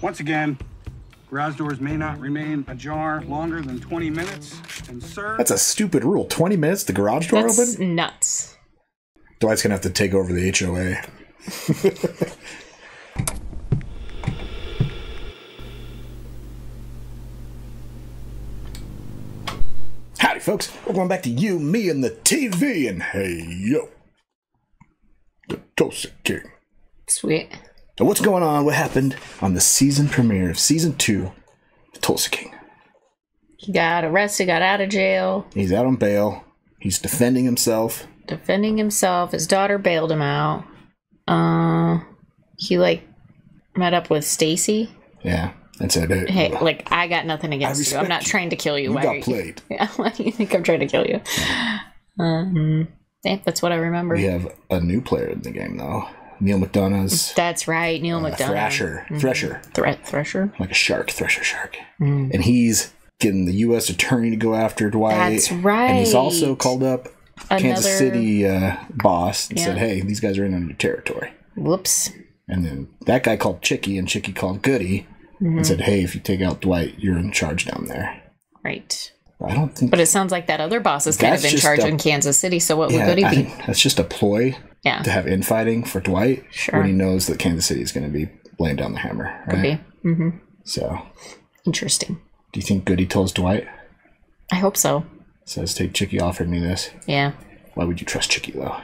Once again, garage doors may not remain ajar longer than 20 minutes. And sir, That's a stupid rule. 20 minutes, the garage door That's open? nuts. Dwight's gonna have to take over the HOA. Howdy, folks. Welcome back to You, Me, and the TV. And hey, yo. The Tulsa King. Sweet. So, what's going on? What happened on the season premiere of season two of Tulsa King? He got arrested, got out of jail, He's out on bail. He's defending himself. defending himself. His daughter bailed him out. Uh, he like met up with Stacy. Yeah. And said, hey, Hey, like I got nothing against you. I'm not you. trying to kill you. you Why got you- played. Yeah, why do you think I'm trying to kill you? Um, yeah, that's what I remember. We have a new player in the game, though. Neal McDonough's That's right, Neil uh, McDonough. Thrasher. Thresher. Threat Thresher. Like a shark. Thresher shark. Mm. And he's getting the U.S. attorney to go after Dwight. That's right. And he's also called up Kansas City uh, boss and Yeah. said, hey, these guys are in under territory. Whoops. And then that guy called Chicky, and Chicky called Goody Mm-hmm. and said, hey, if you take out Dwight, you're in charge down there. Right. I don't think But it sounds like that other boss is kind of in charge a- in Kansas City. So what yeah, would Goody be? that's just a ploy Yeah, to have infighting for Dwight Sure. when he knows that Kansas City is going to be laying down the hammer. could Right? be. hmm So, Interesting. do you think Goody tells Dwight? I hope so. Says, "Take Chicky offered me this. Yeah. Why would you trust Chicky though?"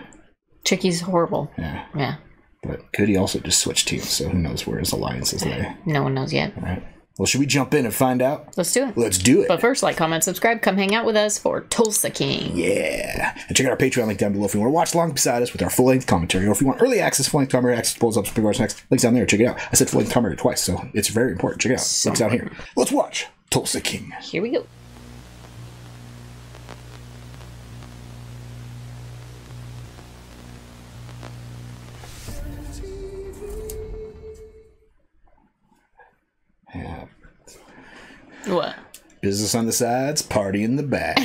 Chicky's horrible. Yeah, Yeah. but Goody also just switched teams, so who knows where his alliances lay? No one knows yet. All right. Well, should we jump in and find out? Let's do it. Let's do it. But first, like, comment, subscribe, come hang out with us for Tulsa King. yeah. And check out our Patreon link down below if you want to watch along beside us with our full length commentary, or if you want early access, full length commentary, access pulls up, bars next. Links down there. Check it out. I said full length commentary twice, so it's very important. Check it out. Links down here. Let's watch Tulsa King. Here we go. What? Business on the sides, party in the back.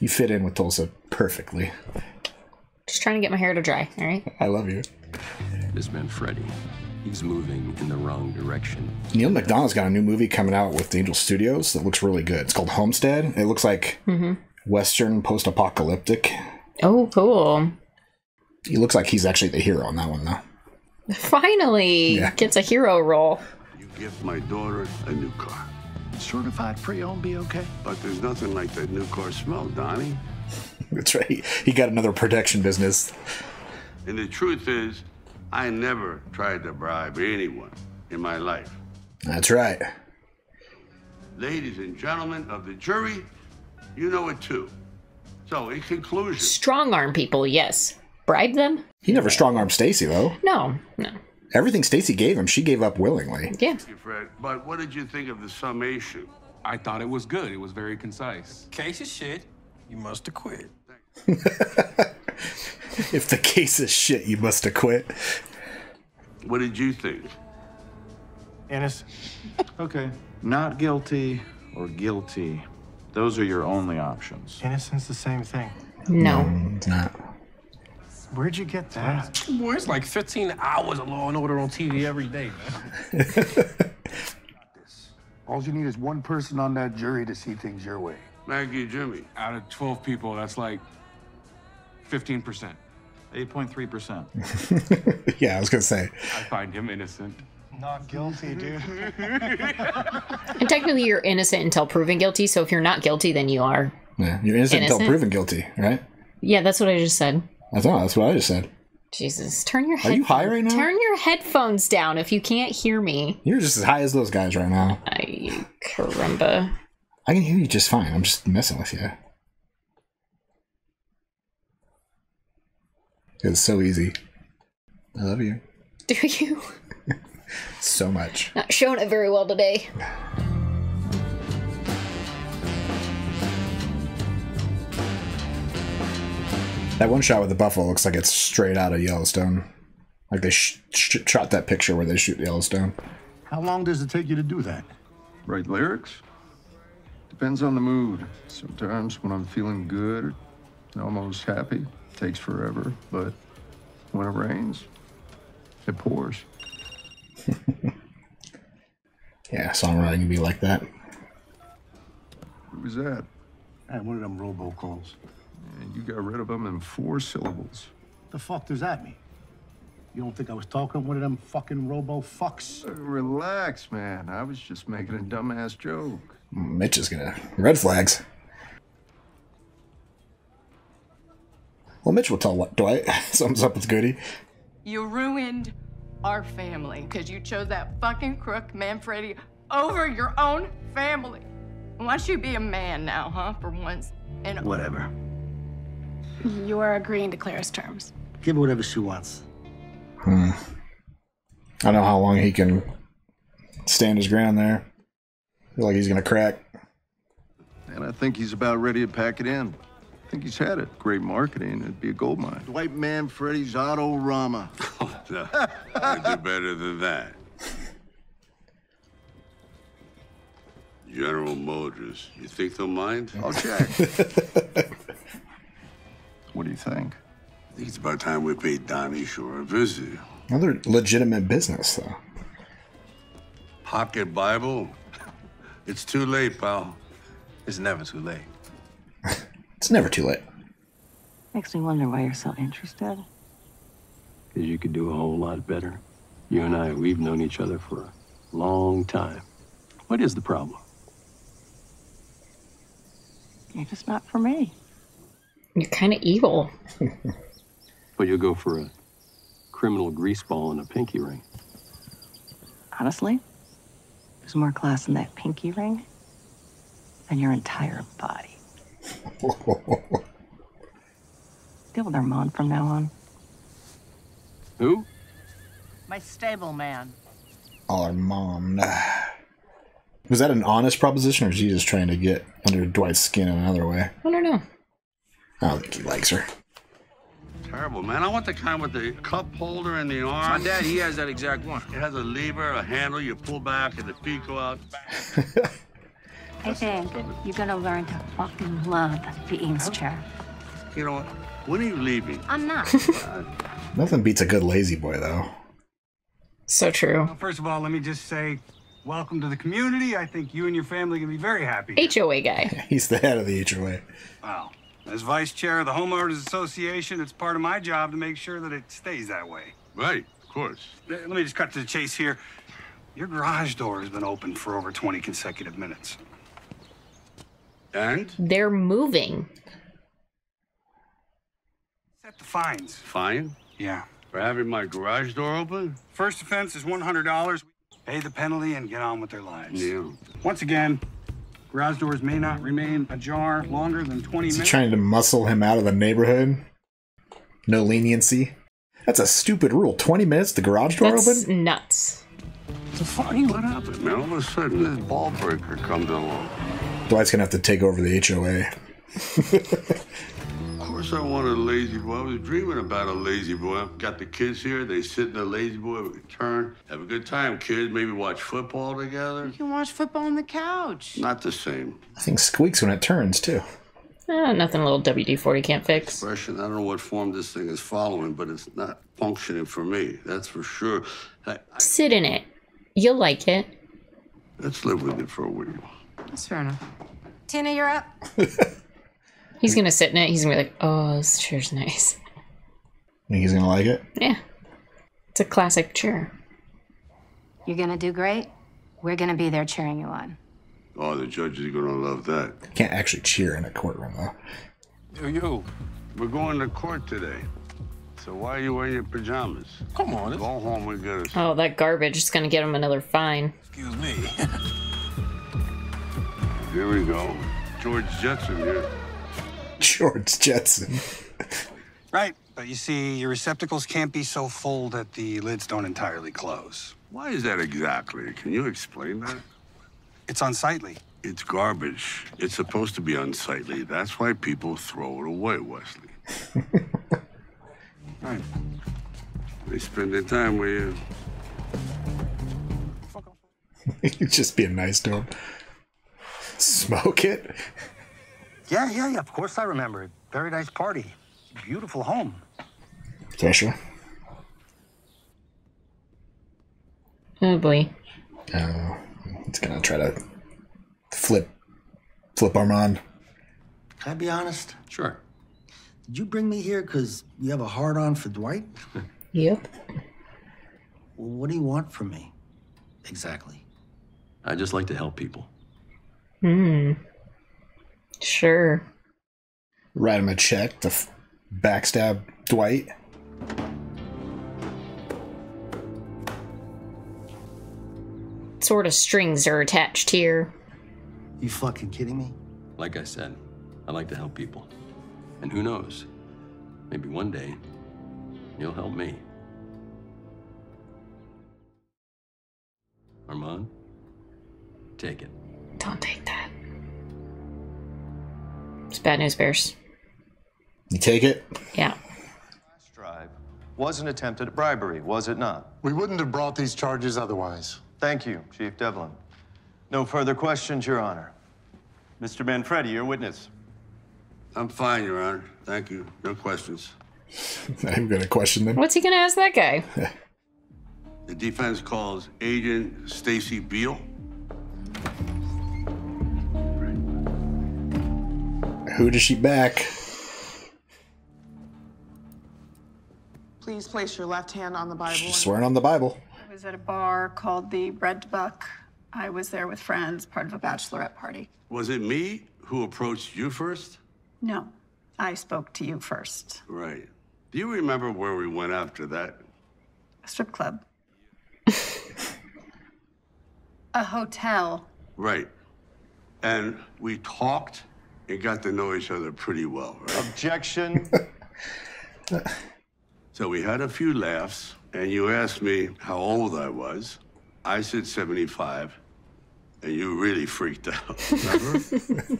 you fit in with Tulsa perfectly. Just trying to get my hair to dry, all right? I love you. This man Freddy, he's moving in the wrong direction. Neal McDonough's got a new movie coming out with Angel Studios that looks really good. It's called Homestead. It looks like mm-hmm. Western post apocalyptic. Oh, cool. He looks like he's actually the hero on that one, though. Finally Yeah. gets a hero role. You give my daughter a new car. Certified pre-owned be okay? But there's nothing like that new car smell, Donnie. That's right. He got another protection business. And the truth is, I never tried to bribe anyone in my life. That's right. Ladies and gentlemen of the jury, you know it too. So, in conclusion, Strong arm people, yes. Bribe them? He never strong armed Stacy, though. No, no. Everything Stacy gave him, she gave up willingly. Yeah. thank you, Fred, but what did you think of the summation? I thought it was good. It was very concise. Case of shit. You must have quit. If the case is shit, you must have quit. What did you think? Innocent. Okay. Not guilty or guilty. Those are your only options. Innocent's the same thing. No. Mm, it's not. Where'd you get that? Boy, it's like 15 hours of Law and Order on TV every day, man. All you need is one person on that jury to see things your way. Maggie Jimmy. Out of 12 people, that's like 15%. 8.3%. Yeah, I was going to say. I find him innocent. Not guilty, dude. And technically, you're innocent until proven guilty. So if you're not guilty, then you are. Yeah, you're innocent, until proven guilty, right? Yeah, that's what I just said. I thought that's what I just said. Jesus, turn your Are you high right now? Turn your headphones down if you can't hear me. You're just as high as those guys right now. I caramba. I can hear you just fine. I'm just messing with you. It's so easy. I love you Do you? so much. Not showing it very well today. That one shot with the buffalo looks like it's straight out of Yellowstone. Like they sh- sh- shot that picture where they shoot Yellowstone. How long does it take you to do that? Write lyrics? Depends on the mood. Sometimes when I'm feeling good, almost happy, it takes forever. But when it rains, It pours. Yeah, songwriting can be like that. Who was that? Hey, one of them robocalls. And you got rid of them in four syllables. The fuck does that mean? You don't think I was talking to one of them fucking robo fucks? Uh, relax, man. I was just making a dumbass joke. Mitch is gonna red flags. Well, Mitch will tell what Dwight something's up with Goody. You ruined our family because you chose that fucking crook Manfredi over your own family. Why don't you be a man now, huh? For once. And Whatever. You are agreeing to Clara's terms. Give her whatever she wants. Hmm. I don't know how long he can stand his ground there. feel like he's gonna crack. And I think he's about ready to pack it in. I think he's had it. Great marketing. It'd be a gold mine. Dwight Manfredi's Autorama. I do better than that. General Motors. You think they'll mind? I'll check. what do you think? I think it's about time we paid Donnie Shore a visit. Another legitimate business, though. Pocket Bible? It's too late, pal. It's never too late. It's never too late. Makes me wonder why you're so interested. Because you could do a whole lot better. You and I, we've known each other for a long time. What is the problem? You're just not for me. You're kind of evil. Well, you'll go for a criminal greaseball and a pinky ring. Honestly, there's more class in that pinky ring than your entire body. Deal with Armand from now on. Who? My stable man. Armand. Was that an honest proposition, or is he just trying to get under Dwight's skin in another way? I don't know. I don't think he likes her. Terrible, man. I want the kind with the cup holder and the arm. My dad, he has that exact one. It has a lever, a handle, you pull back, and the feet go out. I think you're gonna learn to fucking love the Eames chair. You know what? When are you leaving? I'm not. Nothing beats a good La-Z-Boy, though. So true. Well, first of all, let me just say, welcome to the community. I think you and your family can be very happy. HOA guy. He's the head of the HOA. Wow. As vice chair of the Homeowners Association, it's part of my job to make sure that it stays that way. Right, of course. Let me just cut to the chase here. Your garage door has been open for over 20 consecutive minutes. And? They're moving. Set the fines. Fine. Yeah. For having my garage door open? First offense is $100. Pay the penalty and get on with their lives. Yeah. Once again, garage doors may not remain ajar longer than 20 Is he minutes. trying to muscle him out of the neighborhood? No leniency? That's a stupid rule. 20 minutes, the garage door That's open? nuts. So funny what happened, man. All of a sudden, this ball breaker comes along. Dwight's gonna have to take over the HOA. Of course, I wanted a La-Z-Boy. I was dreaming about a La-Z-Boy. I've got the kids here. They sit in the La-Z-Boy. We can turn, have a good time, kids. Maybe watch football together. You can watch football on the couch. Not the same. I think squeaks when it turns, too. Eh, nothing a little WD 40 can't fix. Expression. I don't know what form this thing is following, but it's not functioning for me. That's for sure. I, I, Sit in it. You'll like it. let's live with it for a week. That's fair enough. Tina, you're up. He's gonna sit in it. He's gonna be like, oh, this chair's nice. Think he's gonna like it? Yeah. It's a classic chair. You're gonna do great. We're gonna be there cheering you on. Oh, the judges are gonna love that. Can't actually cheer in a courtroom, though. Yo, yo. We're going to court today. So why are you wearing your pajamas? Come on. Go home and get us. Oh, that garbage is gonna get him another fine. Excuse me. Here we go. George Jetson here. George Jetson. Right, but you see, your receptacles can't be so full that the lids don't entirely close. Why is that exactly? Can you explain that? It's unsightly. It's garbage. It's supposed to be unsightly. That's why people throw it away, Wesley. Right. They spend their time with you. He's just being nice to him. Smoke it? Yeah, yeah, yeah. Of course I remember it. Very nice party. Beautiful home. Kesha? Oh boy. Uh, it's gonna try to flip, flip Armand. Can I be honest? Sure. Did you bring me here because you have a hard on for Dwight? Yep. Well, what do you want from me? Exactly. I just like to help people. Hmm. Sure. Write him a check to f- backstab Dwight. Sort of strings are attached here. You fucking kidding me? Like I said, I like to help people. And who knows? Maybe one day you'll help me. Armand, take it. Don't take that. It's bad news bears. You take it? Yeah. drive was an attempt at bribery, was it not? We wouldn't have brought these charges otherwise. Thank you, Chief Devlin. No further questions, Your Honor. Mr. Manfredi, your witness. I'm fine, Your Honor. Thank you. No questions. I'm gonna question them. What's he gonna ask that guy? The defense calls Agent Stacy Beale. Who does she back? Please place your left hand on the Bible. She's swearing on the Bible. I was at a bar called the Bread Buck. I was there with friends, part of a bachelorette party. Was it me who approached you first? No, I spoke to you first. Right. Do you remember where we went after that? A strip club. a hotel. Right. And we talked and got to know each other pretty well, right? Objection. So we had a few laughs, and you asked me how old I was. I said 75, and you really freaked out, remember? Uh-huh.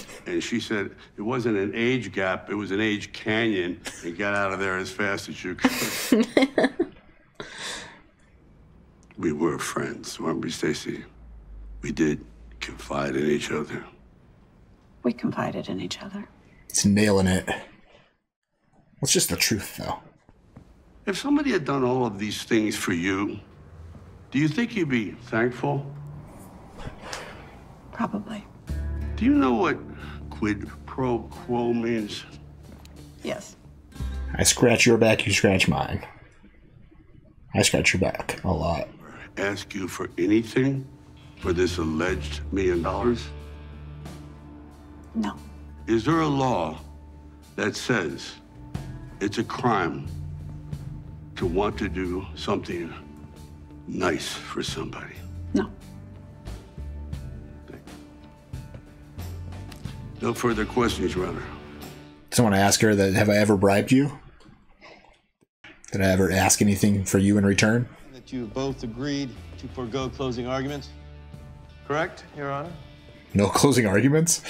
and she said it wasn't an age gap, it was an age canyon, and got out of there as fast as you could. we were friends, weren't we, Stacy? We did confide in each other. We confided in each other. It's nailing it. It's just the truth, though. If somebody had done all of these things for you, do you think you'd be thankful? Probably. Do you know what quid pro quo means? Yes. I scratch your back, you scratch mine. I scratch your back a lot. Ask you for anything for this alleged million dollars? No. Is there a law that says it's a crime to want to do something nice for somebody? No. No further questions, Your Honor. Someone ask her that have I ever bribed you? Did I ever ask anything for you in return? That you both agreed to forego closing arguments? Correct, Your Honor? No closing arguments?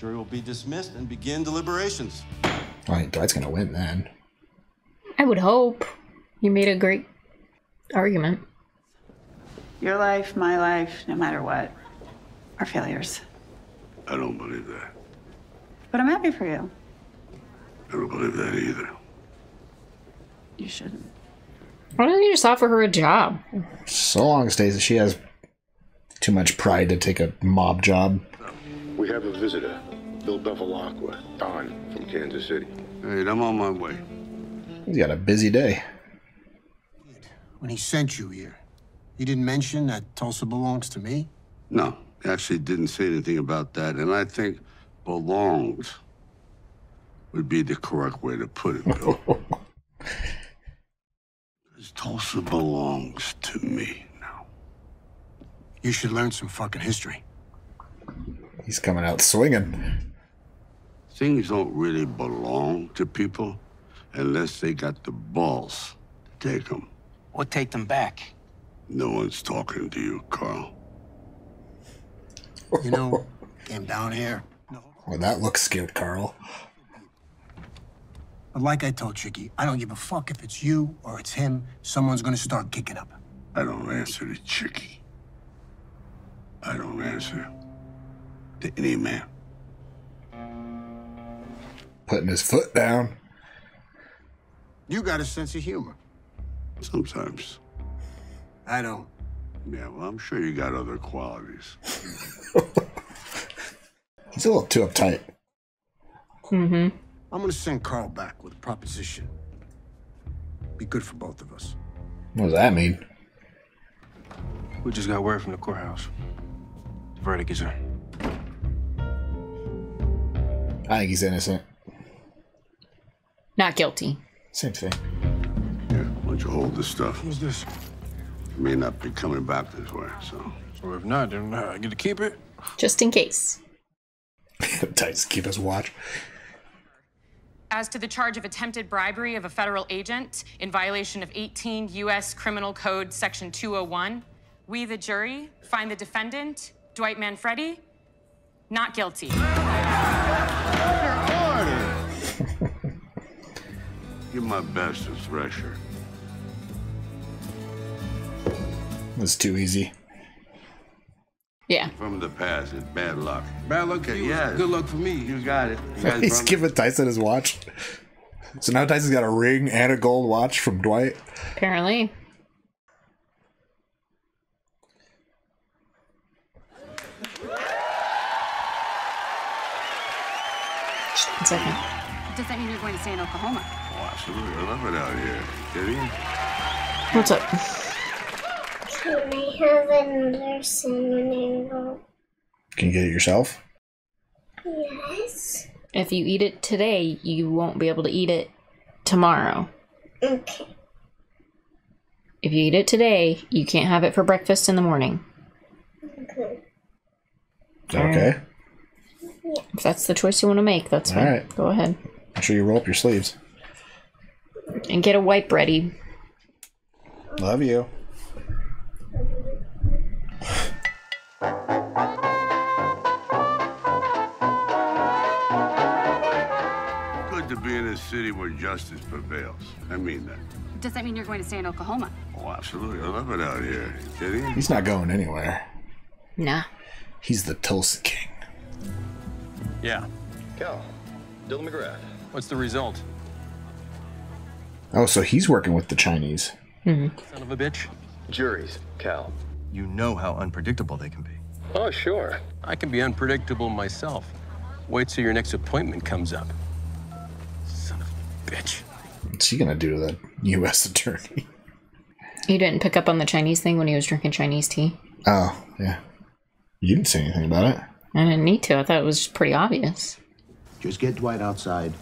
Jury will be dismissed and begin deliberations. I think Dwight's gonna win then. I would hope. You made a great argument. Your life, my life, no matter what, are failures. I don't believe that. But I'm happy for you. I don't believe that either. You shouldn't. Why don't you just offer her a job? So long, Stacey. She has too much pride to take a mob job. We have a visitor, Bill Bevilacqua, Don from Kansas City. Hey, I'm on my way. He's got a busy day. When he sent you here, he didn't mention that Tulsa belongs to me? No, he actually didn't say anything about that, and I think belongs would be the correct way to put it, Bill. 'Cause Tulsa belongs to me now. You should learn some fucking history. He's coming out swinging. Things don't really belong to people unless they got the balls to take them. Or take them back. No one's talking to you, Carl. You know, came down here. Well, that looks scared, Carl. But like I told Chicky, I don't give a fuck if it's you or it's him. Someone's gonna start kicking up. I don't answer to Chicky. I don't answer to any man. Putting his foot down. You got a sense of humor. Sometimes. I don't. Yeah, well, I'm sure you got other qualities. He's a little too uptight. Mm-hmm. I'm gonna send Carl back with a proposition. Be good for both of us. What does that mean? We just got word from the courthouse. The verdict is in. I think he's innocent. Not guilty. Same thing. Yeah, why don't you hold this stuff? What's this? You may not be coming back this way, so. So if not, then uh, I get to keep it. Just in case. Tights keep his watch. As to the charge of attempted bribery of a federal agent in violation of 18 U.S. Criminal Code Section 201, we, the jury, find the defendant, Dwight Manfredi, not guilty. Give my best to Thresher. That's too easy. Yeah. From the past, it's bad luck. Bad luck for you. yes. Good luck for me. You got it. You got it He's from- giving Tyson his watch. So now Tyson's got a ring and a gold watch from Dwight. Apparently. One second. Does that mean you're going to stay in Oklahoma? Absolutely. I love it out here. Kidding? What's up? Can I have another cinnamon roll? Can you get it yourself? Yes. If you eat it today, you won't be able to eat it tomorrow. Okay. If you eat it today, you can't have it for breakfast in the morning. Okay. Okay. If that's the choice you want to make, that's fine. Alright. Go ahead. Make sure you roll up your sleeves. And get a wipe ready. Love you. Good to be in a city where justice prevails. I mean that. Does that mean you're going to stay in Oklahoma? Oh, absolutely. I love it out here. Kidding? He's not going anywhere. Nah. He's the Tulsa King. Yeah. Cal, Dylan McGrath. What's the result? Oh, so he's working with the Chinese. Hmm. Son of a bitch. Juries, Cal. You know how unpredictable they can be. Oh, sure. I can be unpredictable myself. Wait till your next appointment comes up. Son of a bitch. What's he gonna do to the U.S. attorney? You didn't pick up on the Chinese thing when he was drinking Chinese tea? Oh, yeah. You didn't say anything about it. I didn't need to. I thought it was pretty obvious. Just get Dwight outside,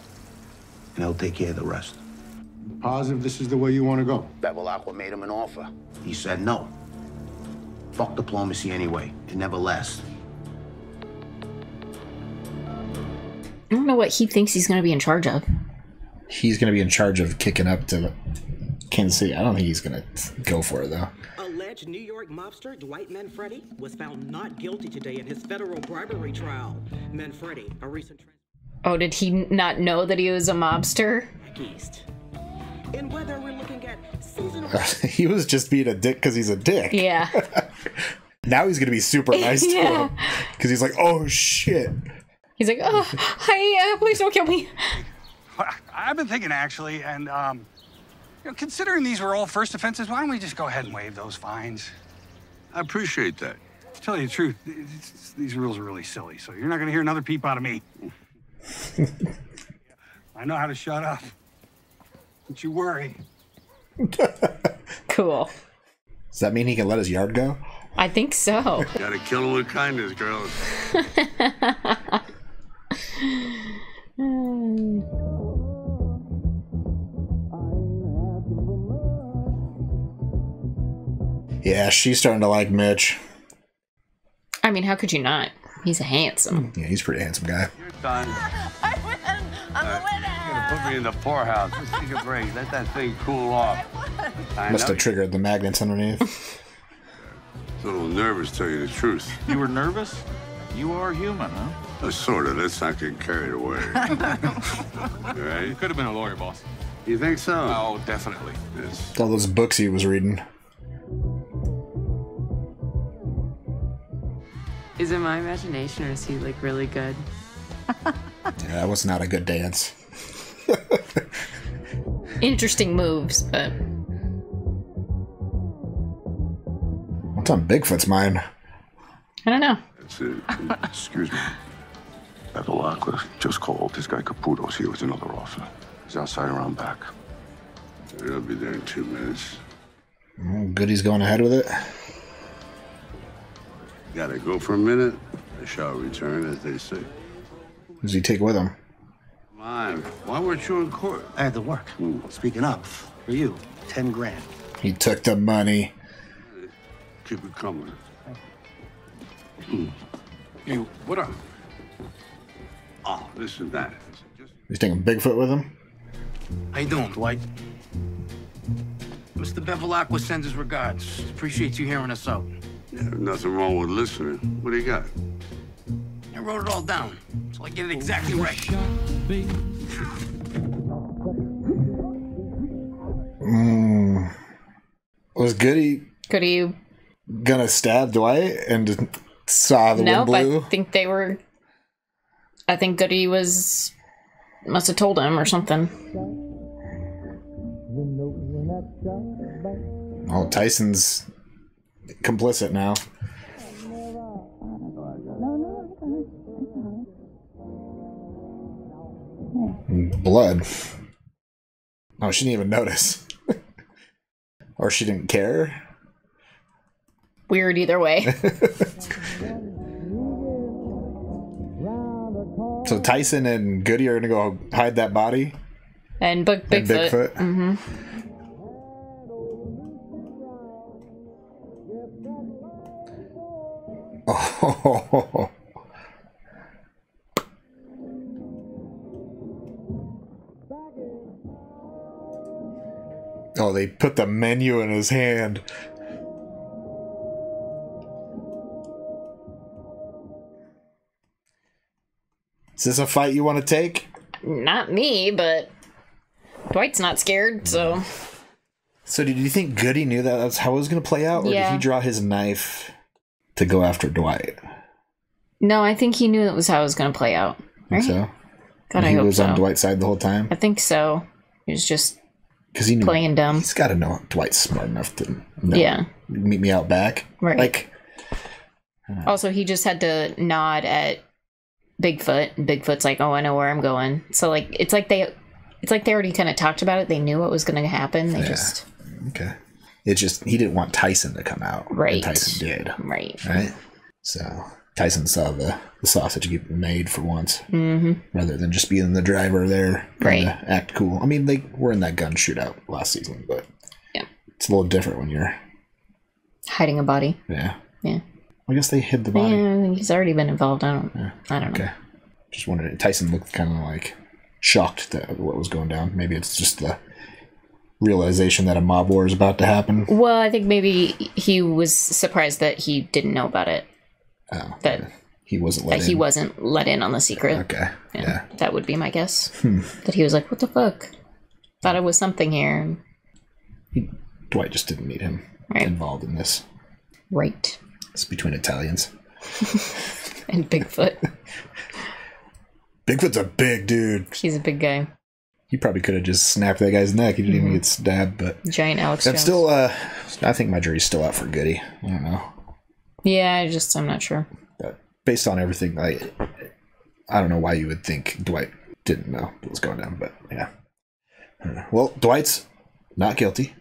and I'll take care of the rest. Positive this is the way you want to go. Bevilacqua made him an offer. He said no. Fuck diplomacy anyway. It never lasts. I don't know what he thinks he's going to be in charge of. He's gonna be in charge of kicking up to Kansas City. I don't think he's gonna go for it though. Alleged New York mobster Dwight Manfredi was found not guilty today in his federal bribery trial. Manfredi, a recent Oh, did he not know that he was a mobster? track east. And whether we're looking at seasonal he was just being a dick because he's a dick. Yeah. Now he's gonna be super nice to him because he's like, oh shit. He's like, oh, hi, uh, please don't kill me. I've been thinking actually, and um, you know, considering these were all first offenses, why don't we just go ahead and waive those fines? I appreciate that. To tell you the truth, these rules are really silly, so you're not going to hear another peep out of me. I know how to shut up. Don't you worry. Cool. Does that mean he can let his yard go? I think so. Gotta kill him with kindness, girls. Yeah, she's starting to like Mitch. I mean, how could you not? He's a handsome. Yeah, he's a pretty handsome guy. You're done. I win. I'm a winner. You're gonna put me in the poorhouse. Let's take a break. Let that thing cool off. I Must have triggered the magnets underneath. A little nervous, tell you the truth. You were nervous? You are human, huh? Uh, sort of. Let's not get carried away. right? Could have been a lawyer, boss. You think so? Oh, definitely. Yes. All those books he was reading. Is it my imagination or is he like really good? Yeah, that was not a good dance. Interesting moves, but What's on Bigfoot's mind? I don't know. That's it. Uh, uh, excuse me. Bevilacqua just called. This guy Caputo's here with another officer. He's outside around back. He'll be there in two minutes. Goody's going ahead with it. Gotta go for a minute. I shall return, as they say. Who does he take with him? Come on. Why weren't you in court? I had to work. Hmm. Speaking of, for you, 10 grand. He took the money. Keep it coming. Hmm. Hey, what up? Oh, this and that. He's taking Bigfoot with him. How you doing, Dwight? Mr. Bevilacqua sends his regards. Appreciate you hearing us out. Yeah, nothing wrong with listening. What do you got? I wrote it all down, so I get it exactly right. Mm. Was Goody Goody gonna stab Dwight and saw the no, wind blew? I think they were. I think Goody was. Must have told him or something. Oh, Tyson's complicit now. Blood. Oh, she didn't even notice. or she didn't care. Weird either way. So Tyson and Goody are gonna go hide that body. And Big And Bigfoot. Bigfoot. hmm Oh. Oh, they put the menu in his hand. Is this a fight you want to take? Not me, but Dwight's not scared, so So, did you think Goody knew that that's how it was going to play out, or Yeah. did he draw his knife to go after Dwight? no, I think he knew that was how it was going to play out. Right? so. God, I he hope was so. on Dwight's side the whole time I think so. He was just because he knew playing dumb. He's got to know Dwight's smart enough to know. Yeah. Meet me out back. Right. Like, Also, he just had to nod at Bigfoot, and Bigfoot's like, "Oh, I know where I'm going." So, like, it's like they, it's like they already kind of talked about it. They knew what was going to happen. They Yeah. just okay. It just he didn't want Tyson to come out. and Right. Tyson did. Right. Right. So Tyson saw the, the sausage get made for once, hmm rather than just being the driver there, Right. trying to Act cool. I mean, they were in that gun shootout last season, but Yeah. it's a little different when you're hiding a body. yeah. Yeah. I guess they hid the body. Yeah, he's already been involved. I don't. I don't know. Okay. Just wondered. Tyson looked kind of like shocked at what was going down. Maybe it's just the realization that a mob war is about to happen. Well, I think maybe he was surprised that he didn't know about it. Oh, that he wasn't that let he in. wasn't let in on the secret. Okay. Yeah. That would be my guess. Hmm. That he was like, "What the fuck? Thought it was something here." Dwight just didn't need him involved in this. Right. It's between Italians. And Bigfoot. Bigfoot's a big dude. He's a big guy. He probably could have just snapped that guy's neck. He didn't Mhm. even get stabbed, but Giant Alex I'm Jones. still. uh I think my jury's still out for Goody. I don't know. Yeah, I just I'm not sure. But based on everything, I I don't know why you would think Dwight didn't know what was going down, but yeah. I don't know. Well, Dwight's not guilty.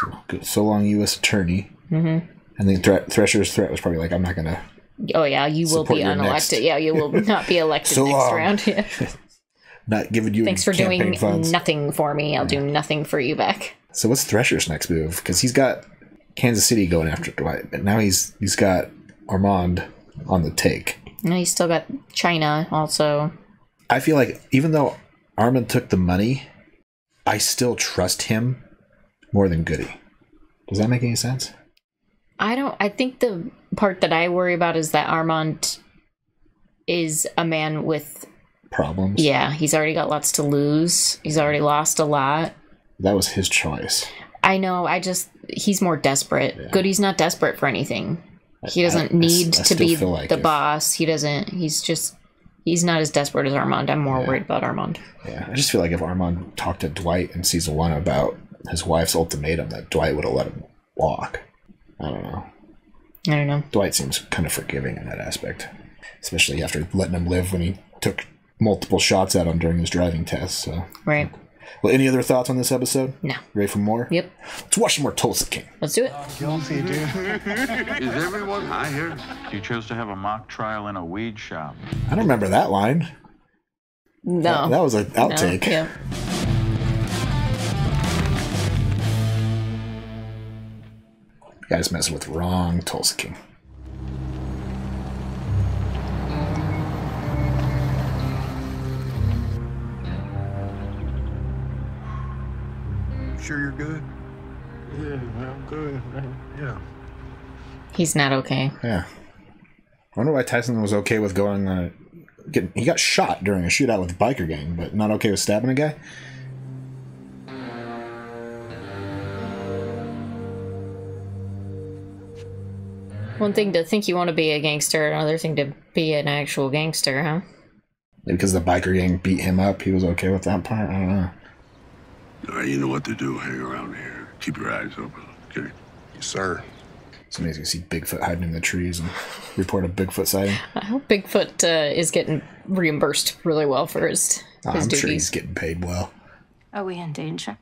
So, good- so long, U.S. attorney. Mm-hmm. And then Thre- Thresher's threat was probably like, "I'm not gonna." Oh yeah, you will be unelected. next. Yeah, you will not be elected So next long. round. Yeah. Not giving you Thanks for doing funds. nothing for me. I'll do nothing for you back. So what's Thresher's next move? Because he's got Kansas City going after Dwight, but now he's he's got Armand on the take. And you still got China also. I feel like even though Armand took the money, I still trust him more than Goody. Does that make any sense? I don't. I think the part that I worry about is that Armand is a man with. Problems. Yeah, he's already got lots to lose. He's already lost a lot. That was his choice. I know. I just he's more desperate. Goody's not desperate for anything. He doesn't I- need I to be like the if- boss. He doesn't. He's just. He's not as desperate as Armand. I'm more worried about Armand. Yeah, I just feel like if Armand talked to Dwight in season one about his wife's ultimatum, that Dwight would have let him walk. I don't know. I don't know. Dwight seems kind of forgiving in that aspect, especially after letting him live when he took multiple shots at him during his driving test. So, Right. Well, any other thoughts on this episode? No. Ready for more? Yep. Let's watch some more Tulsa King. Let's do it. Guilty, dude. Is everyone high here? You chose to have a mock trial in a weed shop. I don't remember that line. No. That, that was an No, outtake. Yeah. You guys messing with wrong Tulsa King. Sure you're good? Yeah, man, I'm good, man. Yeah. He's not okay. Yeah. I wonder why Tyson was okay with going on. A, getting, he got shot during a shootout with the biker gang, but not okay with stabbing a guy. One thing to think you want to be a gangster, another thing to be an actual gangster, huh? Maybe because the biker gang beat him up, he was okay with that part. I don't know. All right, you know what to do. Hang around here. Keep your eyes open. Okay. Yes, sir. Somebody's gonna see Bigfoot hiding in the trees and report a Bigfoot sighting. I hope Bigfoot uh, is getting reimbursed really well for his, Oh, his I'm duties. sure he's getting paid well. Are we in danger?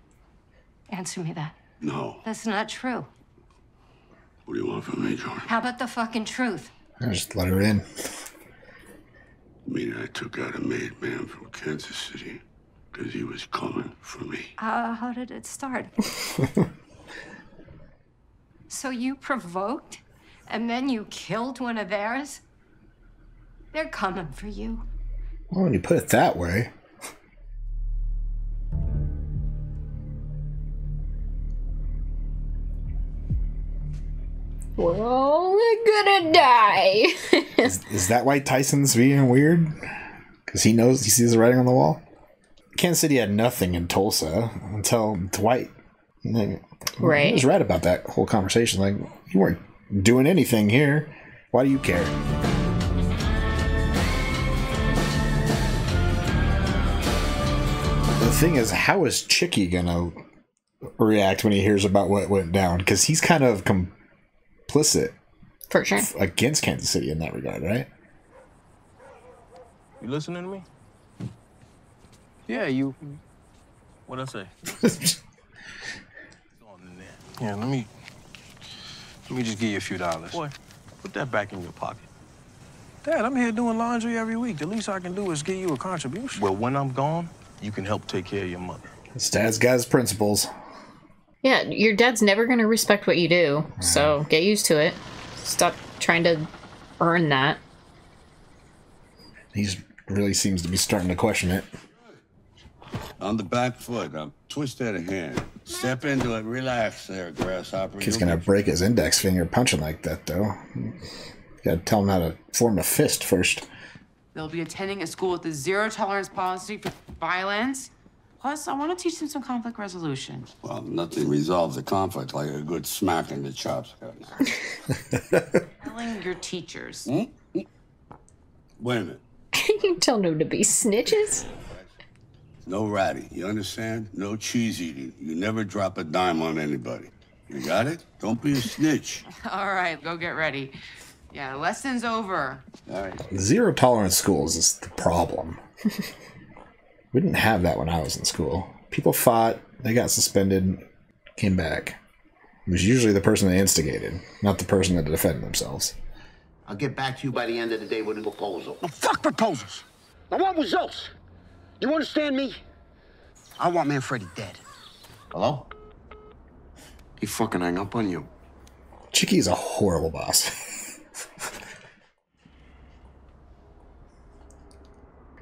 Answer me that. No. That's not true. What do you want from me, Jordan? How about the fucking truth? I just let her in. I mean, I took out a made man from Kansas City because he was coming for me. Uh, how did it start? so you provoked and then you killed one of theirs? They're coming for you. Well, when you put it that way, We're all gonna die. is, is that why Tyson's being weird? Because he knows he sees the writing on the wall. Kansas City had nothing in Tulsa until Dwight. Like, Right. He was right about that whole conversation. Like, you weren't doing anything here. Why do you care? The thing is, how is Chicky gonna react when he hears about what went down? Because he's kind of complicit For sure. against Kansas City in that regard, right? You listening to me? Yeah, you. What I say? yeah, let me. Let me just give you a few dollars. Boy, put that back in your pocket. Dad, I'm here doing laundry every week. The least I can do is give you a contribution. Well, when I'm gone, you can help take care of your mother. His dad's got his principles. Yeah, your dad's never gonna respect what you do, so get used to it. Stop trying to earn that. He really seems to be starting to question it. On the back foot, now twist that hand. Step into it. Relax there, grasshopper. Kid's You'll gonna break his index finger punching like that, though. gotta tell him how to form a fist first. They'll be attending a school with a zero tolerance policy for violence. Plus, I want to teach them some conflict resolution. Well, nothing resolves a conflict like a good smack in the chops. Telling your teachers. Hmm? Hmm? Wait a minute. you tell them to be snitches? No ratty. You understand? No cheese eating. You never drop a dime on anybody. You got it? Don't be a snitch. All right, go get ready. Yeah, lesson's over. All right. Zero tolerance schools is the problem. we didn't have that when I was in school. People fought, they got suspended, came back. It was usually the person that instigated, not the person that defended themselves. I'll get back to you by the end of the day with a proposal. Fuck proposals. I want results. You understand me? I want Manfredi dead. Hello? He fucking hung up on you. Chicky's a horrible boss.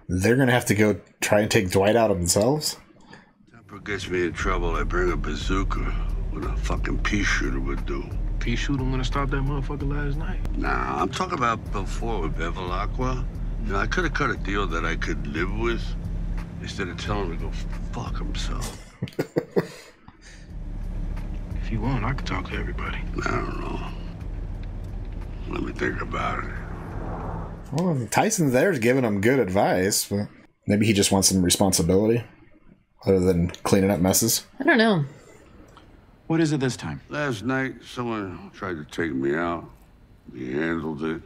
They're gonna have to go try and take Dwight out of themselves. Temper gets me in trouble. I bring a bazooka. What a fucking pea shooter would do. Pea shooter when I stopped that motherfucker last night. Nah, I'm talking about before with Bevilacqua. You know, I could have cut a deal that I could live with instead of telling him to go fuck himself. If you want, I can talk to everybody. I don't know. Let me think about it. Well, Tyson's there is giving him good advice, but maybe he just wants some responsibility other than cleaning up messes. I don't know. What is it this time? Last night, someone tried to take me out. He handled it.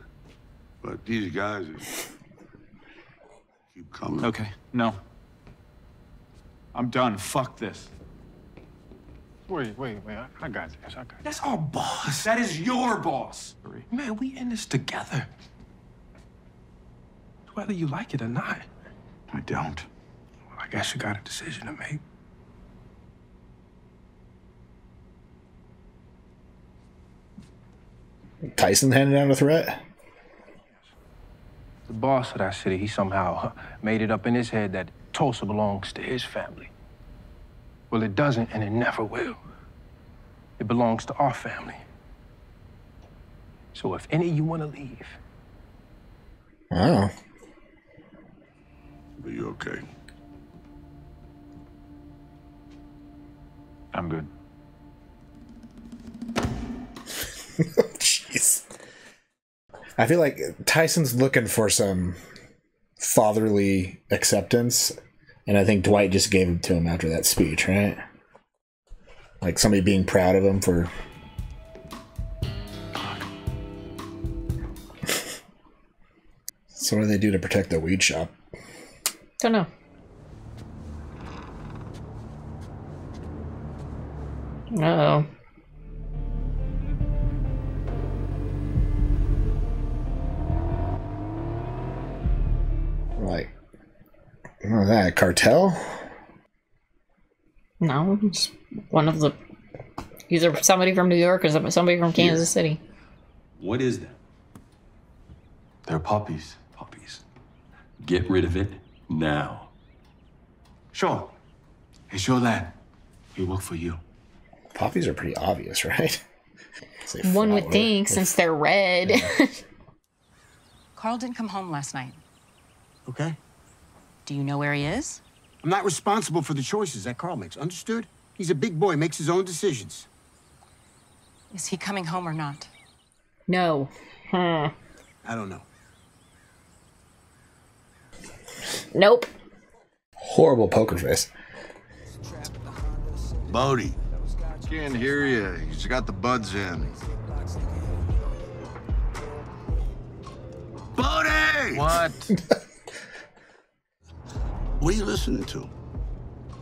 But these guys keep coming. Okay, no. I'm done. Fuck this. Wait, wait, wait. I, I got this. I got this. That's our boss. That is your boss. Man, we in this together. Whether you like it or not. I don't. Well, I guess you got a decision to make. Tyson handed down a threat. The boss of that city, he somehow made it up in his head that Tulsa belongs to his family. Well, it doesn't, and it never will. It belongs to our family. So if any you want to leave, Oh. Are you okay? I'm good. Jeez. I feel like Tyson's looking for some fatherly acceptance, and I think Dwight just gave it to him after that speech, right? Like somebody being proud of him for. So what do they do to protect the weed shop? Don't know. Oh. That cartel? No, it's one of the either somebody from New York or somebody from Kansas City. What is that? They're puppies. Puppies. Get rid of it now. Sure. It's your land. We work for you. Poppies are pretty obvious, right? One would flower. think since they're red. Carl didn't come home last night. Okay? Do you know where he is? I'm not responsible for the choices that Carl makes. Understood? He's a big boy, makes his own decisions. Is he coming home or not? no. Hmm. I don't know. Nope. Horrible poker face. Bodhi. Can't hear you. He's got the buds in. Bodhi! What? What are you listening to?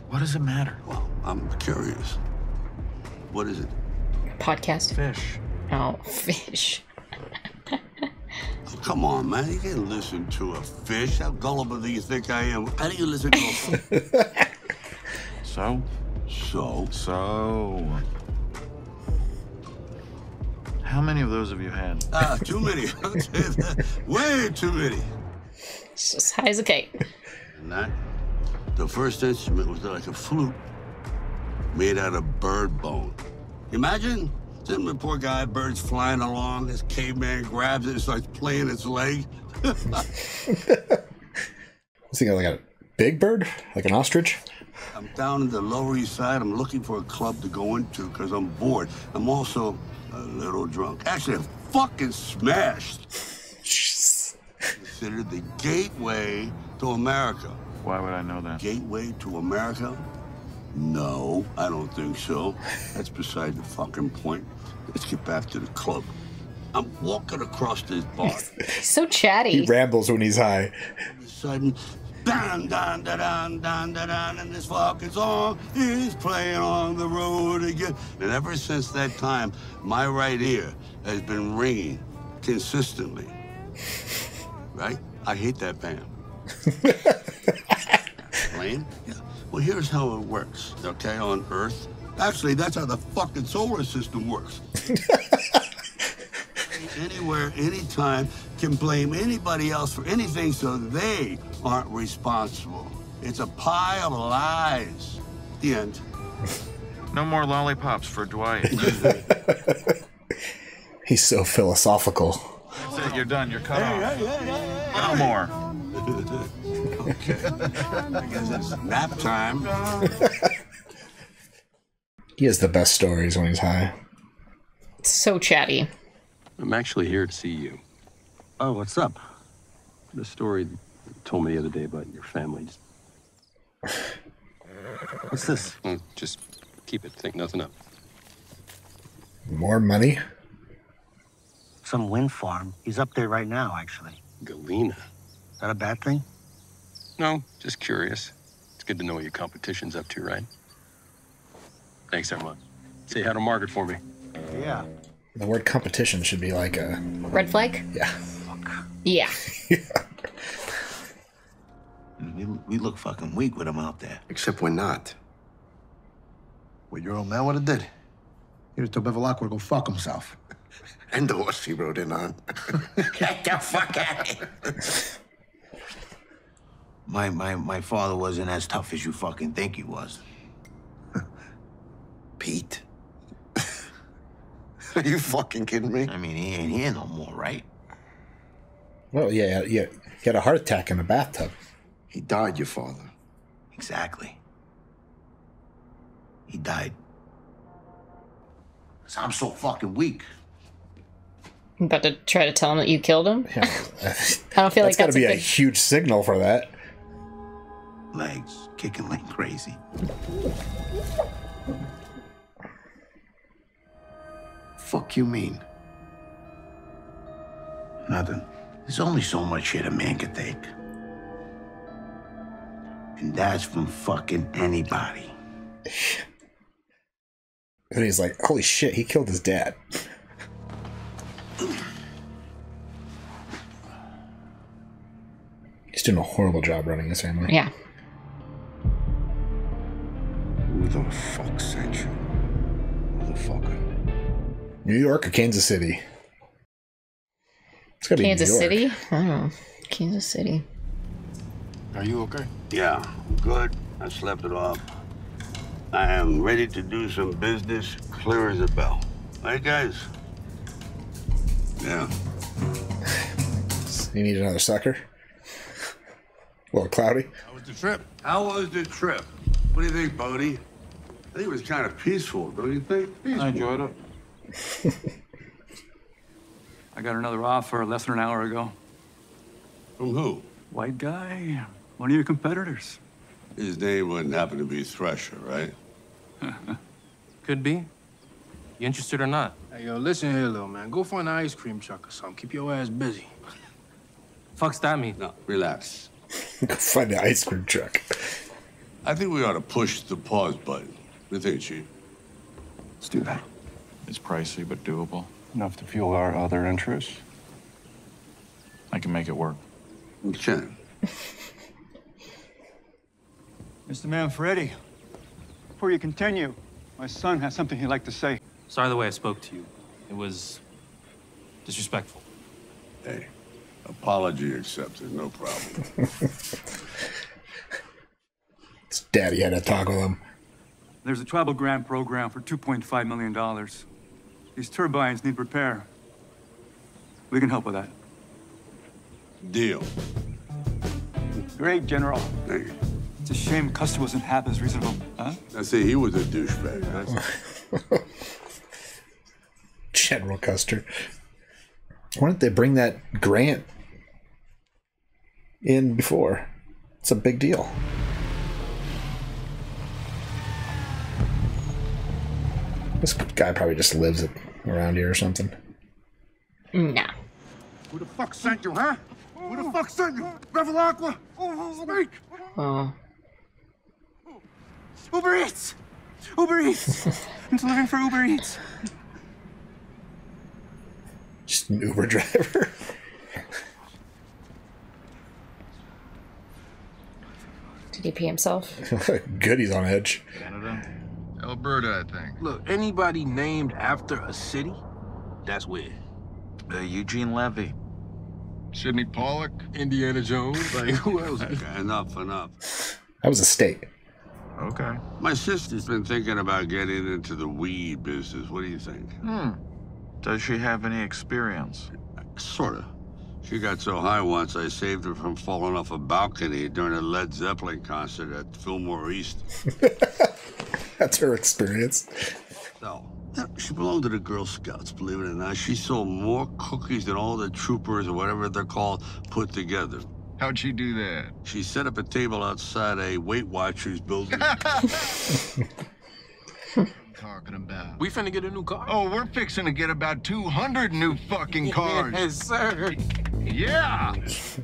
What does it matter? Well, I'm curious. What is it? Podcast. Fish. Oh, fish. Oh, come on, man. You can't listen to a fish. How gullible do you think I am? How do you listen to a fish? So? So? So. How many of those have you had? Ah, too many. Way too many. It's just high as a kite. And that, the first instrument was like a flute made out of bird bone. Imagine some the poor guy, bird's flying along, this caveman grabs it and starts playing its leg. I was thinking like a big bird, like an ostrich. I'm down in the Lower East Side. I'm looking for a club to go into because I'm bored. I'm also a little drunk. Actually, I'm fucking smashed. Considered the gateway to America. Why would I know that? Gateway to America? No, I don't think so. That's beside the fucking point. Let's get back to the club. I'm walking across this bar. He's so chatty. He rambles when he's high. All of a sudden, dun dun dun dun dun dun dun, and this fucking song is playing on the road again. And ever since that time, my right ear has been ringing consistently. Right? I hate that band. Playing? Yeah. Well, here's how it works, okay, on Earth. Actually, that's how the fucking solar system works. Anywhere, anytime, can blame anybody else for anything so they aren't responsible. It's a pie of lies. The end. No more lollipops for Dwight. He's so philosophical. That's it. You're done. You're cut off. No more. Okay. I guess it's nap time. He has the best stories when he's high. So chatty. I'm actually here to see you. Oh, what's up? The story you told me the other day about your family. What's this? Mm, Just keep it. Think nothing of. More money? Some wind farm. He's up there right now, actually. Galena. Is that a bad thing? No, just curious. It's good to know what your competition's up to, right? Thanks, everyone. Say hi to Margaret for me. Yeah. The word competition should be like a. Red flag? Yeah. Yeah. We, we look fucking weak with him out there. Except we're not. What your old man would have did? He'd have told Bevilacqua to go fuck himself. And the horse he rode in on. Get the fuck out of here. My, my, my father wasn't as tough as you fucking think he was. Pete? Are you fucking kidding me? I mean, he ain't here no more, right? Well, yeah, yeah. He had a heart attack in the bathtub. He died, your father. Exactly. He died. 'Cause I'm so fucking weak. I'm about to try to tell him that you killed him. Yeah. I don't feel like got to that's be a a huge signal for that. Legs kicking like crazy. Fuck you mean? Nothing. There's only so much shit a man can take. And that's from fucking anybody. And he's like, holy shit, he killed his dad. He's doing a horrible job running this family. Yeah. Who the fuck sent you? Motherfucker. New York or Kansas City? It's gotta be Kansas City? I don't know. Kansas City. Are you okay? Yeah, I'm good. I slept it off. I am ready to do some business clear as a bell. Right, guys? Yeah. You need another sucker? A little cloudy? How was the trip? How was the trip? What do you think, Bodhi? I think it was kind of peaceful, don't you think? I enjoyed it. I got another offer less than an hour ago. From who? White guy, one of your competitors. His name wouldn't happen to be Thresher, right? Could be. You interested or not? Hey, yo, listen here, little man. Go find an ice cream truck or something. Keep your ass busy. Fuck's that mean? No, relax. Go find an ice cream truck. I think we ought to push the pause button. What do you think, Chief? Let's do that. It's pricey, but doable. Enough to fuel our other interests. I can make it work. Okay. Mr. Manfredi, before you continue, my son has something he'd like to say. Sorry the way I spoke to you. It was disrespectful. Hey, apology accepted, no problem. His daddy had to toggle him. There's a tribal grant program for $2.5 million. These turbines need repair. We can help with that. Deal. Great, General. Thank you. It's a shame Custer wasn't half as reasonable, huh? I say he was a douchebag. General Custer. Why didn't they bring that grant in before? It's a big deal. This guy probably just lives around here or something. Nah. Who the fuck sent you, huh? Who the fuck sent you? Bevilacqua? Speak! Oh. Uber Eats! Uber Eats! I'm delivering for Uber Eats. Just an Uber driver. Did he pee himself? Good, he's on edge. Canada? Alberta, I think. Look, anybody named after a city, that's weird. Uh, Eugene Levy. Sydney Pollack, Indiana Jones, like who else? Okay, enough, enough. That was a state. Okay. My sister's been thinking about getting into the weed business. What do you think? Hmm. Does she have any experience? Sorta. She got so high once, I saved her from falling off a balcony during a Led Zeppelin concert at Fillmore East. That's her experience. So, she belonged to the Girl Scouts, believe it or not. She sold more cookies than all the troopers or whatever they're called put together. How'd she do that? She set up a table outside a Weight Watchers building. talking about? We finna get a new car. Oh, we're fixing to get about 200 new fucking cars. Yes, sir. Yeah.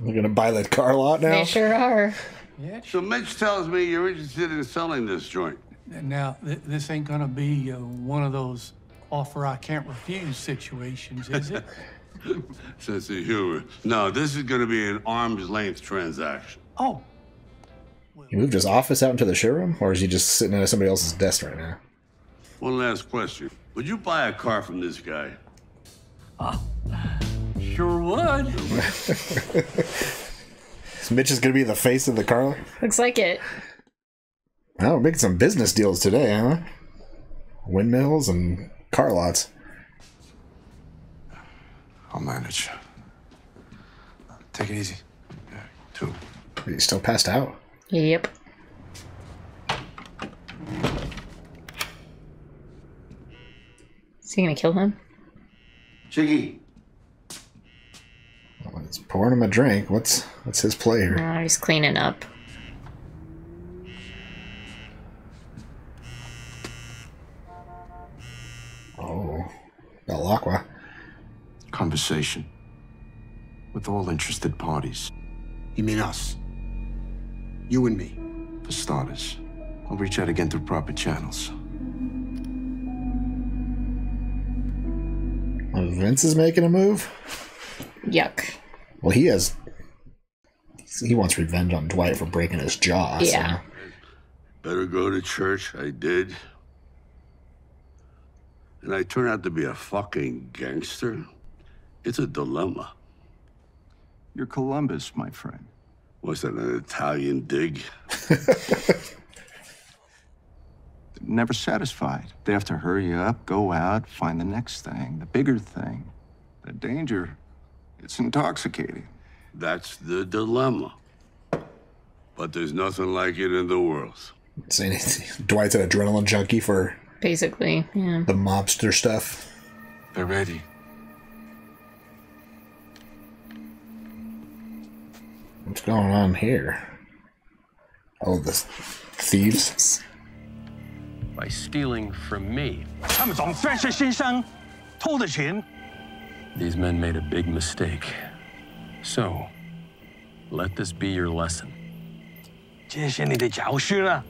We're gonna buy that car lot now. They sure are. Yeah. So Mitch tells me you're interested in selling this joint. Now, th- this ain't gonna be uh, one of those offer I can't refuse situations, is it? Sense of humor. No, this is going to be an arm's length transaction. oh, He moved his office out into the showroom, or is he just sitting at somebody else's desk right now? One last question. Would you buy a car from this guy? sure would. So Mitch is gonna be the face of the car. Looks like it. Oh, we're making some business deals today, huh? Windmills and car lots. I'll manage. Take it easy. two. Are you still passed out? Yep. Is he gonna kill him? Chicky. He's pouring him a drink. What's what's his play here? Oh, he's cleaning up. Bevilacqua. Conversation. With all interested parties. You mean us? You and me. For starters, I'll reach out again through proper channels. Vince is making a move. Yuck. Well, he has. He wants revenge on Dwight for breaking his jaw. so- Yeah. Better go to church. I did. And I turn out to be a fucking gangster. It's a dilemma. You're Columbus, my friend. What's that, an Italian dig? Never satisfied. They have to hurry up, go out, find the next thing, the bigger thing. The danger, it's intoxicating. That's the dilemma. But there's nothing like it in the world. Saying Dwight's an adrenaline junkie for Basically, yeah. the mobster stuff. They're ready. What's going on here? Oh, the thieves. By stealing from me, 他们从 Thrasher 身上偷的钱， these men made a big mistake. So, let this be your lesson. 这是你的教训了。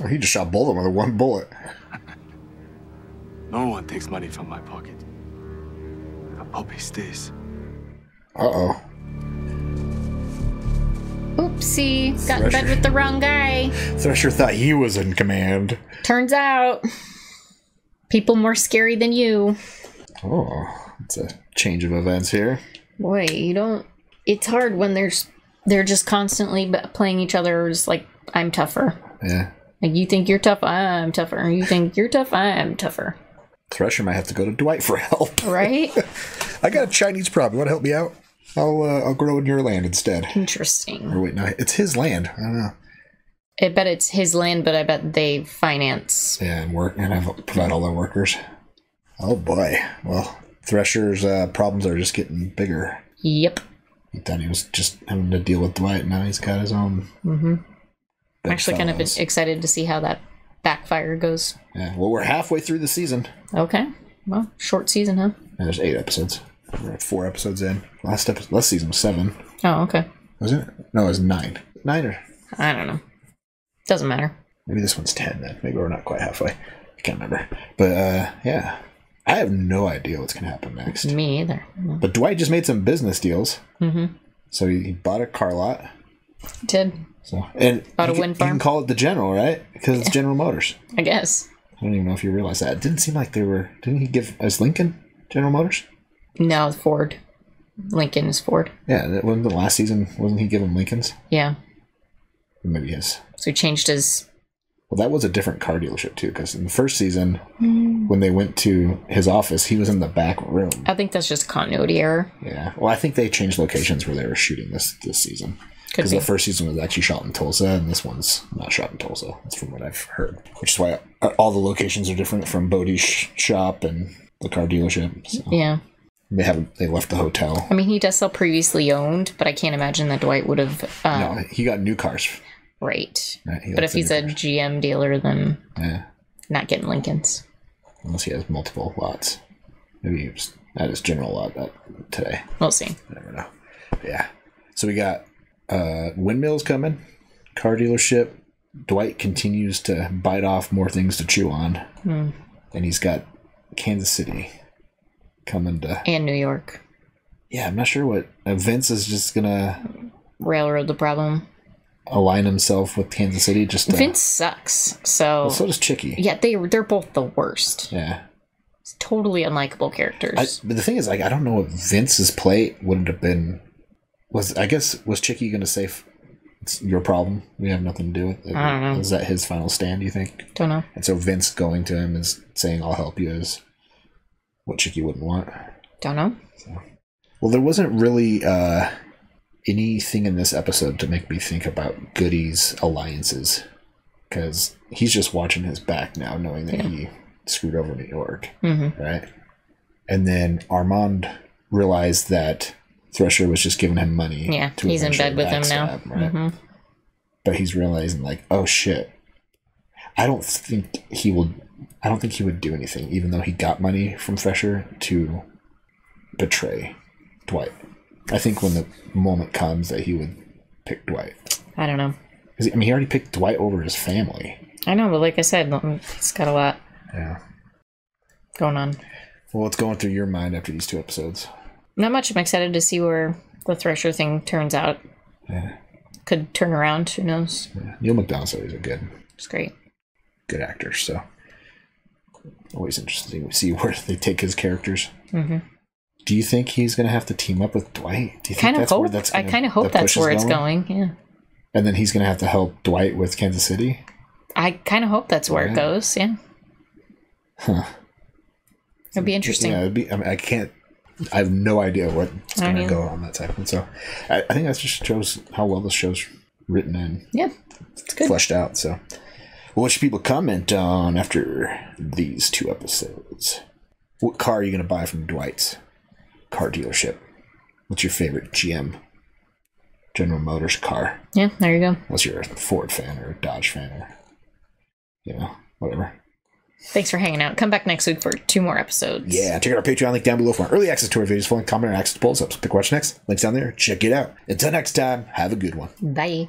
Oh, he just shot both of them with one bullet. No one takes money from my pocket. I hope he stays. Uh oh. Oopsie. Got in bed with the wrong guy. Thresher thought he was in command. Turns out, people more scary than you. Oh, it's a change of events here. Boy, you don't. It's hard when there's they're just constantly playing each other's like I'm tougher. Yeah. Like you think you're tough, I'm tougher. You think you're tough, I'm tougher. Thresher might have to go to Dwight for help. Right? I got a Chinese problem. You want to help me out? I'll uh, I'll grow in your land instead. Interesting. Or wait, no, it's his land. I don't know. I bet it's his land, but I bet they finance. Yeah, and work and have provide all the workers. Oh boy. Well, Thresher's uh, problems are just getting bigger. Yep. He thought he was just having to deal with Dwight. Now he's got his own. Mm-hmm. I'm actually kind of excited to see how that backfire goes. Yeah. Well, we're halfway through the season. Okay. Well, short season, huh? And there's eight episodes. We're at four episodes in. Last episode, last season was seven. Oh, okay. Was it? No, it was nine. Nine or I don't know. Doesn't matter. maybe this one's ten. Then maybe we're not quite halfway. I can't remember. But uh, yeah, I have no idea what's gonna happen next. Me either. But Dwight just made some business deals. Mm-hmm. So he bought a car lot. Did So and Bought a you can- wind You can call it the General, right? Because it's General Motors. I guess. I don't even know if you realize that. It didn't seem like they were. Didn't he give as Lincoln General Motors? No, Ford. Lincoln is Ford. Yeah, that wasn't the last season. Wasn't he giving Lincolns? Yeah. Maybe his. So he changed his. Well, that was a different car dealership too. Because in the first season, Hmm. when they went to his office, he was in the back room. I think that's just continuity error. Yeah. Well, I think they changed locations where they were shooting this this season. Because the first season was actually shot in Tulsa, and this one's not shot in Tulsa. That's from what I've heard. Which is why uh, all the locations are different from Bodhi's shop and the car dealership. So Yeah. they haven't. They left the hotel. I mean, he does sell previously owned, but I can't imagine that Dwight would have. Um, no, he got new cars. Right. Right, but if he's a GM dealer, then Yeah. not getting Lincolns. Unless he has multiple lots. Maybe he was at his general lot that today. We'll see. I never know. But yeah. So we got uh, windmills coming, car dealership. Dwight continues to bite off more things to chew on. Hmm. And he's got Kansas City coming to. And New York. Yeah, I'm not sure what. Uh, Vince is just going to Railroad the problem. align himself with Kansas City just to. Vince sucks. So. Well, so does Chicky. Yeah, they they're both the worst. Yeah. Totally unlikable characters. I, but the thing is, like, I don't know what Vince's play would have been. Was I guess was Chicky going to say, "It's your problem. We have nothing to do with it"? I don't know. Is that his final stand? Do you think? Don't know. And so Vince going to him is saying, "I'll help you," is what Chicky wouldn't want. Don't know. Well, there wasn't really uh, anything in this episode to make me think about Goody's alliances, because he's just watching his back now, knowing that he screwed over New York, Mhm. right? And then Armand realized that Thresher was just giving him money. Yeah, to he's in bed with him now. backstab, right? Mhm. But he's realizing, like, oh shit, I don't think he will. I don't think he would do anything, even though he got money from Thresher to betray Dwight. I think when the moment comes that he would pick Dwight. I don't know. I mean, he already picked Dwight over his family. I know, but like I said, it's got a lot Yeah. going on. Well, what's going through your mind after these two episodes? Not much. I'm excited to see where the Thresher thing turns out. Yeah. Could turn around. Who knows? Neal McDonough's always a good, It's great. good actor. So always interesting to see where they take his characters. hmm Do you think he's going to have to team up with Dwight? Do you think Kind of that's where hope. that's I gonna- kind of hope the that's where it's going. Yeah. And then he's going to have to help Dwight with Kansas City. I kind of hope that's where Yeah. it goes. Yeah. Huh. It'd be interesting. Yeah, it'd be. I mean, I can't. I have no idea what's going to go on that segment. So, I, I think that just shows how well the show's written and Yeah, it's good. fleshed out. So, what should people comment on after these two episodes? What car are you going to buy from Dwight's car dealership? What's your favorite GM General Motors car? Yeah, there you go. Unless you're a Ford fan or a Dodge fan or you know whatever. Thanks for hanging out. Come back next week for two more episodes. Yeah, check out our Patreon link down below for early access to our videos, full comment, and access to polls ups. Pick watch next. Links down there. Check it out. Until next time, have a good one. Bye.